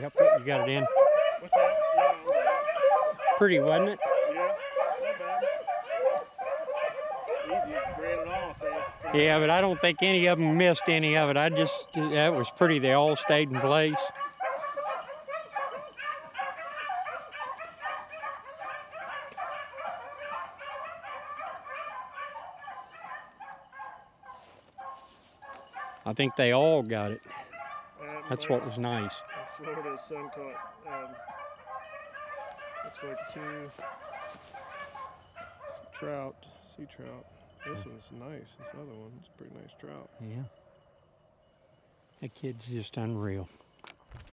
pretty. You got it in. What's that? Yeah, pretty, wasn't it? Yeah, Yeah, but I don't think any of them missed any of it. I just, that was pretty. They all stayed in place. I think they all got it. That's what was nice. Florida sun caught. Um, looks like two trout, sea trout. This one's nice. This other one's a pretty nice trout. Yeah. That kid's just unreal.